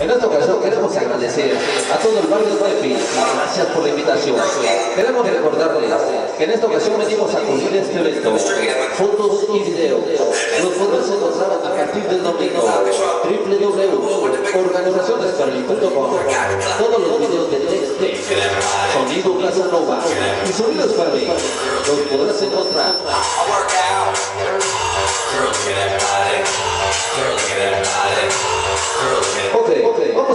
En esta ocasión queremos agradecer a todo el barrio Tepi. Gracias por la invitación. Queremos recordarles que en esta ocasión venimos a cubrir este evento. Fotos y videos. Los podrás encontrar a partir del domingo. www.organizacionesperli.com Todos los videos de Texte, Sonido Plaza Nova y Sonidos Perli los podrás encontrar.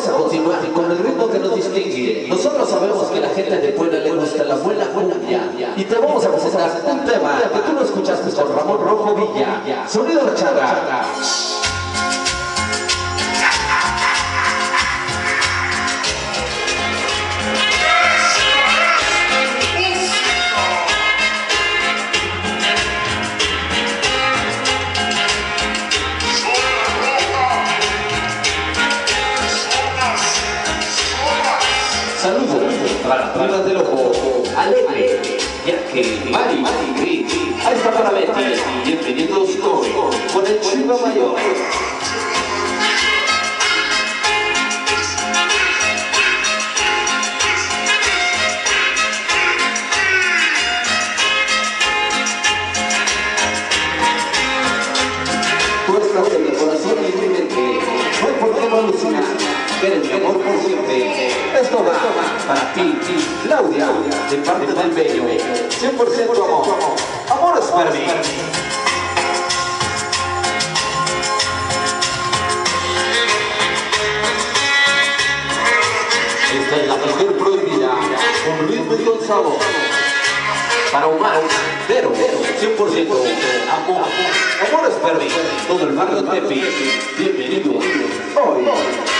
A continuar con el ritmo que nos distingue. Nosotros sabemos que la gente de Puebla le gusta la buena cumbia. Y te vamos a presentar un tema que tú no escuchaste con Ramón Rojo Villa. Sonido Chaga. Saludos. Primas del ojo, Alegre, Yaque, Mari, Gris, ahí está para Betty, bienvenidos hoy con el Chiva Mayor. Siempre. Esto va para ti, Claudia, de parte del bello, 100% amor. Amor es para mí. Esta es la mujer prohibida, con Luis Miguel Gonzalo. Para Omar, pero 100% amor. Amor es para mí. Todo el barrio de Tepi, bienvenido. Hoy.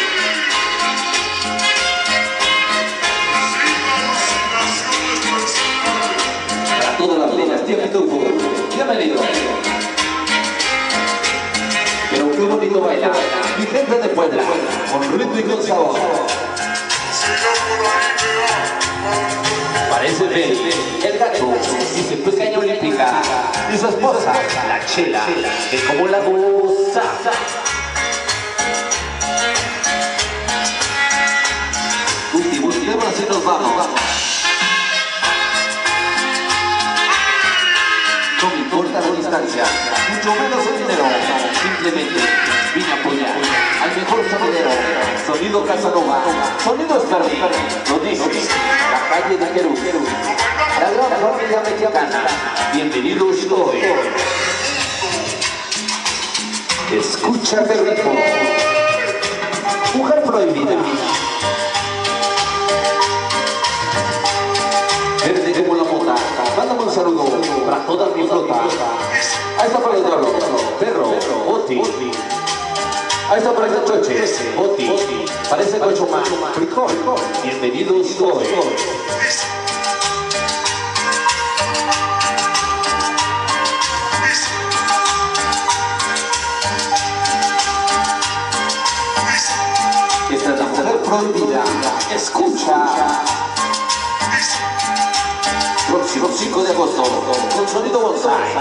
Parece Feli, el gato, y su pequeña olímpica, y su esposa, la chela, que como la goza. Últimos temas y nos vamos. No me importa la distancia, mucho menos el dinero. Simplemente vine a apoyar al mejor. Sonido Casanova, sonido Esperri. Lo dice la calle de Perú. La gran familia mexicana. Bienvenidos hoy. Escucha el ritmo. Mujer prohibida. Verde como la mota. Mándame un saludo para toda mi flota. Está para el diablo. Perro. Oti. Ahí está para el choche. Oti. Parece cocho más. Frijol. Bienvenidos hoy. Esta es la mujer prohibida. Escucha. Próximo 5 de agosto, con sonido bonsai,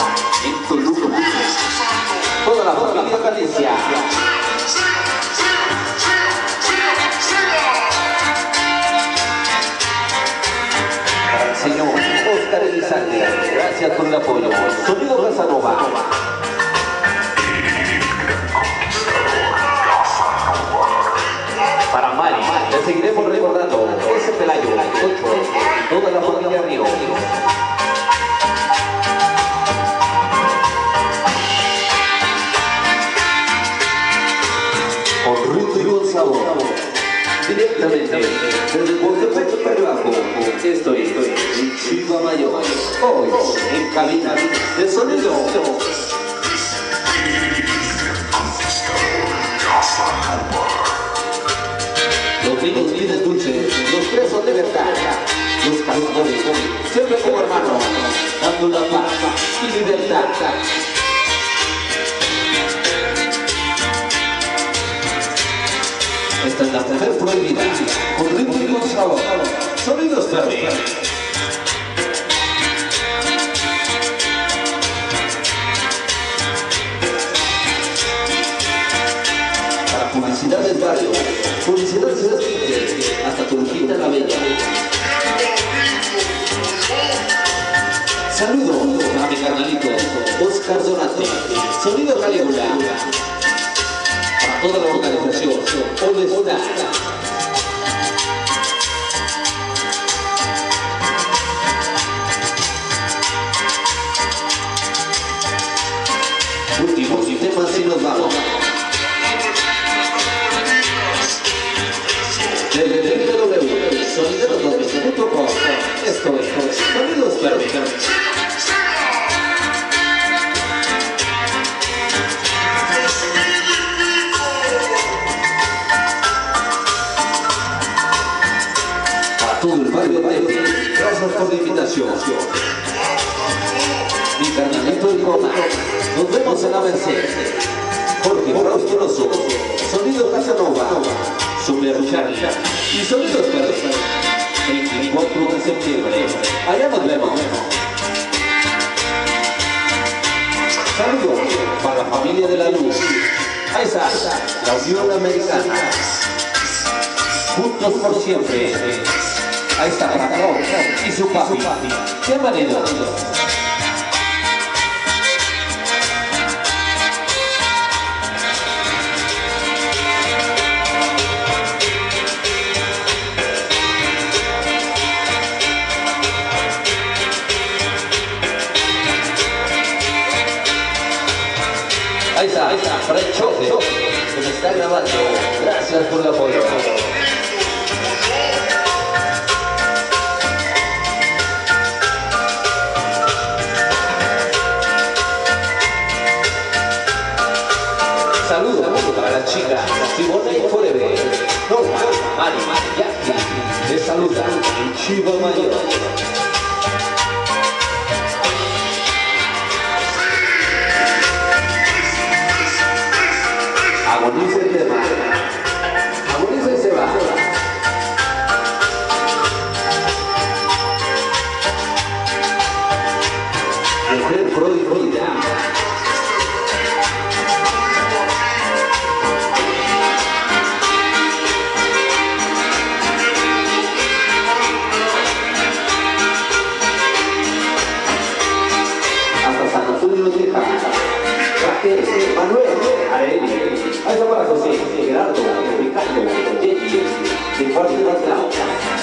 en Toluca. Toda la familia Galicia. Señor Oscar Elizalde, gracias por el apoyo. Sonido Casanova. Para Mari, le seguiremos recordando ese Pelayo, Ocho, toda la familia Hoy en cabina de sonido. Los niños viven dulces, los presos de verdad, los cazadores, siempre como hermanos, dando la paz y libertad. Esta es la mujer prohibida, con ritmo y con sabor. Sonidos Fermi. Saludo a mi carnalito Oscar Donati, Sonido Calígula. Para toda la organización, ¿dónde está? Nos vemos en la Merced. Jorge Frausturoso, Sonido Casanova, Super Charlie y Sonidos Perros. 24 de septiembre, allá nos vemos. Saludos para la familia de la luz. Ahí está, la Unión Americana. Juntos por siempre. Ahí está Paco y su papi. Bienvenido. Ahí ahí está, Fred Choque, que me está grabando. Gracias por el apoyo. Saludos para la chica Simone Forever, Norma, Mari, Jackie, les saluda el Chivo Mayor. Agoniza el tema. Agoniza y se va. Mujer. Hasta San Antonio. Raquel, Manuel, Areli, ahí está para José, Gerardo, Ricardo, Jenny, de parte de Batlao.